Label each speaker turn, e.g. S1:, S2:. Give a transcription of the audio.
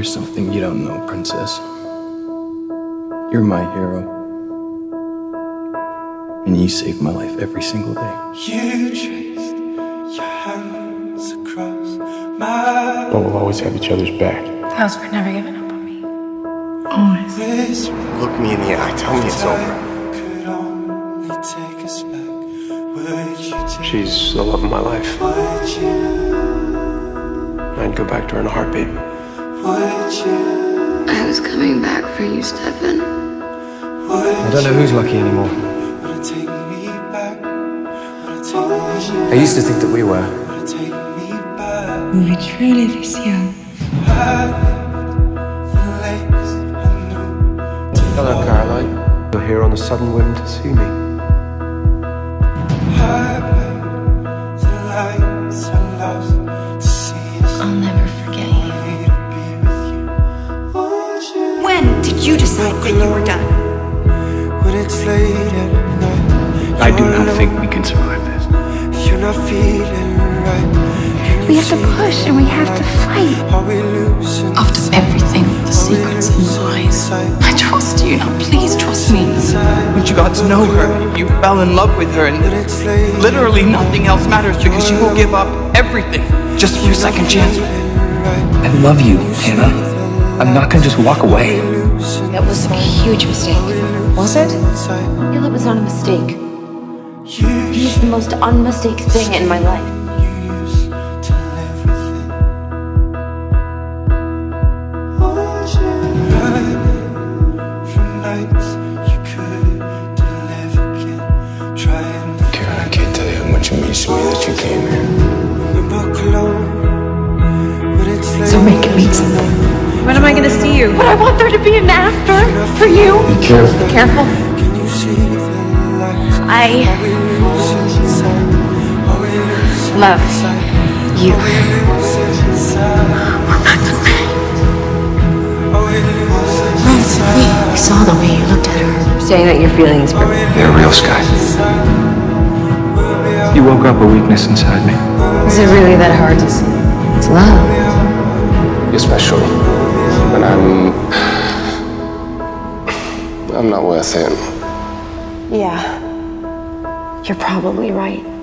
S1: Here's something you don't know, Princess. You're my hero. And you save my life every single day.
S2: You traced your hands across my
S3: But we'll always have each other's back.
S4: Vows for never giving up on me. Always.
S2: wrist.
S5: Look me in the eye. Tell me it's over.
S2: Could only take us back. Would you take?
S3: She's the love of my life.
S2: Would you?
S3: I'd go back to her in a heartbeat.
S2: Would you?
S6: I was coming back for you, Stefan.
S2: Would
S7: I don't know who's lucky anymore.
S2: Would it take me back? Would it take me?
S7: I used to think that we were.
S2: Would it take me back?
S4: We truly this young.
S2: The lakes I knew.
S3: Hello, Caroline. You're here on a sudden whim to see me.
S4: You
S8: decide that you were done?
S2: When it's late at night.
S1: I do not
S2: alone,
S1: think we can survive this.
S2: You're not feeling right.
S6: We have to push and we have to fight.
S2: Are we losing
S4: After everything, the secrets and lies, I trust you. Now please trust me.
S9: When you got to know her, you fell in love with her, and
S2: When it's late
S9: literally nothing else matters because you will give up everything just for a second chance.
S7: I love you, Hannah. I'm not gonna just walk away.
S6: That was a huge mistake. Was it?
S2: inside
S6: Feel it was not a mistake.
S2: you
S6: He's the most unmistaked thing in my life.
S2: you used to live within. Would you run from nights you?
S6: But I want there to be an after for you.
S1: Be careful.
S6: Be Careful.
S2: Can you see the?
S6: I
S2: Are we losing sight? Are we losing
S6: love
S2: sight?
S6: you.
S2: Are we losing sight? Are we losing?
S6: I saw the way you looked at her. Saying that your feelings were
S7: They're real, Sky. You woke up a weakness inside me.
S6: Is it really that hard to see? It's love.
S5: You're special. And I'm. I'm not worth it.
S6: Yeah. You're probably right.